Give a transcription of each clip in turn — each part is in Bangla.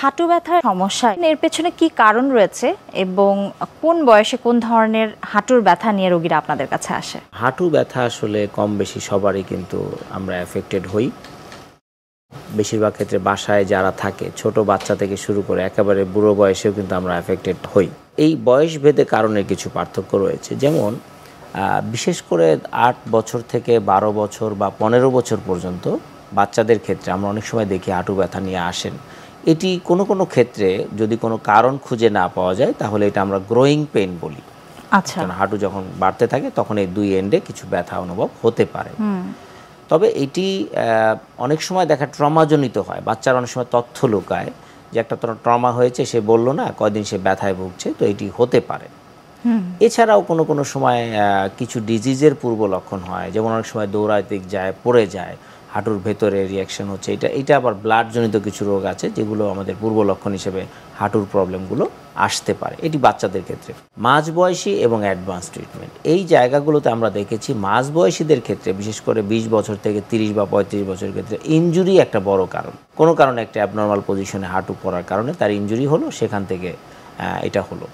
হাঁটু ব্যথার সমস্যা। এর পেছনে কি কারণ রয়েছে এবং কোন বয়সে কোন ধরনের হাঁটুর ব্যথা নিয়ে রোগীরা আপনাদের কাছে আসে? হাঁটু ব্যথা আসলে কম বেশি সবারই কিন্তু আমরা এফেক্টেড হই। বেশিরভাগ ক্ষেত্রে বাসায় যারা থাকে, ছোট বাচ্চা থেকে শুরু করে একেবারে বুড়ো বয়সেও কিন্তু আমরা এফেক্টেড হই। এই বয়স ভেদে কারণের কিছু পার্থক্য রয়েছে। যেমন বিশেষ করে আট বছর থেকে বারো বছর বা পনেরো বছর পর্যন্ত বাচ্চাদের ক্ষেত্রে আমরা অনেক সময় দেখি হাঁটু ব্যথা নিয়ে আসেন। এটি কোনো কোনো ক্ষেত্রে যদি কোনো কারণ খুঁজে না পাওয়া যায় তাহলে এটা আমরা গ্রোয়িং পেন বলি। আচ্ছা। কারণ হাঁটু যখন বাড়তে থাকে তখন এই দুই এন্ডে কিছু ব্যথা অনুভব হতে পারে। তবে এটি অনেক সময় দেখা ট্রমাজনিত হয়। বাচ্চার অনেক সময় তথ্য লুকায় যে একটা ট্রমা হয়েছে সে বলল না কয়দিন সে ব্যথায় ভুগছে তো এটি হতে পারে। এছাড়াও কোনো কোনো সময় কিছু ডিজিজের পূর্ব লক্ষণ হয়। যেমন অনেক সময় দৌড়াইতে যায় পড়ে যায় হাঁটুর ভেতরে রিয়াকশন হচ্ছে। এটা এটা আবার ব্লাডজনিত কিছু রোগ আছে যেগুলো আমাদের পূর্ব লক্ষণ হিসেবে হাঁটুর প্রবলেমগুলো আসতে পারে। এটি বাচ্চাদের ক্ষেত্রে। মাঝবয়সী এবং অ্যাডভান্স ট্রিটমেন্ট এই জায়গাগুলোতে আমরা দেখেছি মাঝবয়সীদের ক্ষেত্রে, বিশেষ করে বিশ বছর থেকে তিরিশ বা পঁয়ত্রিশ বছরের ক্ষেত্রে ইঞ্জুরি একটা বড় কারণ। কোনো কারণে একটা অ্যাবনর্মাল পজিশনে হাঁটু পড়ার কারণে তার ইনজুরি হলো, সেখান থেকে এটা হলো।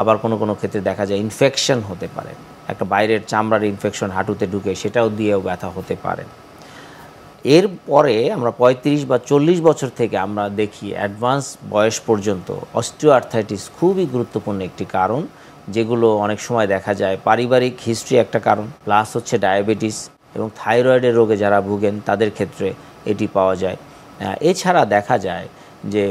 আবার কোনো কোনো ক্ষেত্রে দেখা যায় ইনফেকশন হতে পারে। একটা বাইরের চামড়ার ইনফেকশন হাঁটুতে ঢুকে সেটাও দিয়েও ব্যথা হতে পারে। এর পরে আমরা পঁয়ত্রিশ বা চল্লিশ বছর থেকে আমরা দেখি অ্যাডভান্স বয়স পর্যন্ত অস্টিওআর্থাইটিস খুবই গুরুত্বপূর্ণ একটি কারণ, যেগুলো অনেক সময় দেখা যায়। পারিবারিক হিস্ট্রি একটা কারণ প্লাস হচ্ছে ডায়াবেটিস এবং থাইরয়েডের রোগে যারা ভুগেন, তাদের ক্ষেত্রে এটি পাওয়া যায়। এছাড়া দেখা যায় যে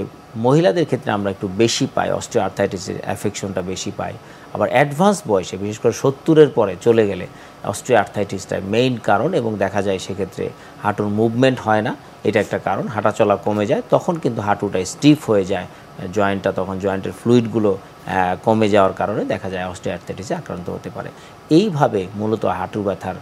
মহিলাদের ক্ষেত্রে আমরা একটু বেশি পাই অস্টিওআর্থাইটিসের অ্যাফেকশনটা বেশি পাই। আবার অ্যাডভান্স বয়সে, বিশেষ করে সত্তরের পরে চলে গেলে অস্টিওআর্থাইটিসটা মেইন কারণ এবং দেখা যায় সেক্ষেত্রে হাঁটুর মুভমেন্ট হয় না, এটা একটা কারণ। হাঁটা চলা কমে যায়, তখন কিন্তু হাঁটুটা স্টিফ হয়ে যায় জয়েন্টটা তখন জয়েন্টের ফ্লুইডগুলো কমে যাওয়ার কারণে দেখা যায় অস্টিওআর্থাইটিসে আক্রান্ত হতে পারে। এইভাবে মূলত হাঁটু ব্যথার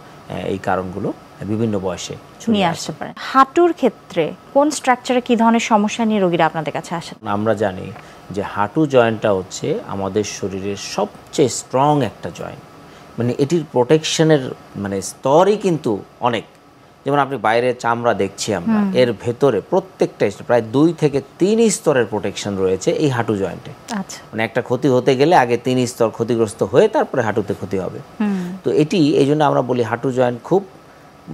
এই কারণগুলো বিভিন্ন বয়সে নিয়ে আসতে পারে। হাঁটুর ক্ষেত্রে কোন স্ট্রাকচারে কি ধরনের সমস্যা নিয়ে রোগীরা আপনাদের কাছে আসেন আমরা জানি যে হাঁটু জয়েন্টটা হচ্ছে আমাদের শরীরের সবচেয়ে স্ট্রং একটা জয়েন্ট মানে এটির প্রোটেকশনের মানে স্তরই কিন্তু অনেক। যেমন আপনি বাইরে চামড়া দেখছি আমরা এর ভেতরে প্রত্যেকটা প্রায় দুই থেকে তিন স্তরের প্রোটেকশন রয়েছে এই হাঁটু জয়েন্টে আচ্ছা। মানে একটা ক্ষতি হতে গেলে আগে তিন স্তর ক্ষতিগ্রস্ত হয়ে তারপরে হাঁটুতে ক্ষতি হবে। তো এটি এই জন্য আমরা বলি হাঁটু জয়েন্ট খুব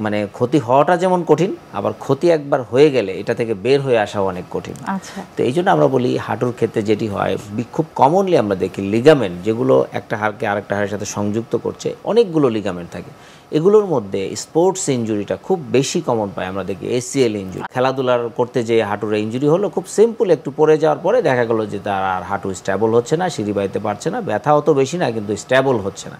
মানে ক্ষতি হওয়াটা যেমন কঠিন আবার ক্ষতি একবার হয়ে গেলে এটা থেকে বের হয়ে আসাও অনেক কঠিন। আচ্ছা। তো এই জন্য আমরা বলি হাঁটুর ক্ষেত্রে যেটি হয় খুব কমনলি আমরা দেখি লিগামেন্ট যেগুলো একটা হাড়কে আরেকটা হাড়ের সাথে সংযুক্ত করছে অনেকগুলো লিগামেন্ট থাকে। এগুলোর মধ্যে স্পোর্টস ইনজুরিটা খুব বেশি কমন পায় আমরা দেখি এসিএল ইঞ্জুরি খেলাধুলার করতে যে হাঁটুর ইঞ্জুরি হলো খুব সিম্পল একটু পড়ে যাওয়ার পরে দেখা গেলো যে তার আর হাঁটু স্ট্যাবল হচ্ছে না সিঁড়ি বাইতে পারছে না ব্যথা অত বেশি না কিন্তু স্ট্যাবল হচ্ছে না।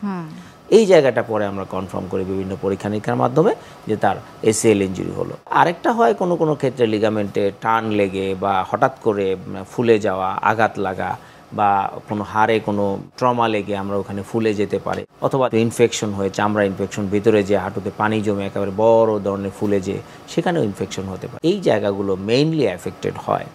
এই জায়গাটা পরে আমরা কনফার্ম করি বিভিন্ন পরীক্ষা নিরীক্ষার মাধ্যমে যে তার এসিএল ইনজুরি হলো। আরেকটা হয় কোনো কোনো ক্ষেত্রে লিগামেন্টে টান লেগে বা হঠাৎ করে ফুলে যাওয়া, আঘাত লাগা বা কোনো হাড়ে কোনো ট্রমা লেগে আমরা ওখানে ফুলে যেতে পারে। অথবা ইনফেকশন হয়ে চামড়া ইনফেকশন ভিতরে যে হাঁটুতে পানি জমে একেবারে বড় ধরনের ফুলে যে সেখানেও ইনফেকশন হতে পারে। এই জায়গাগুলো মেইনলি অ্যাফেক্টেড হয়।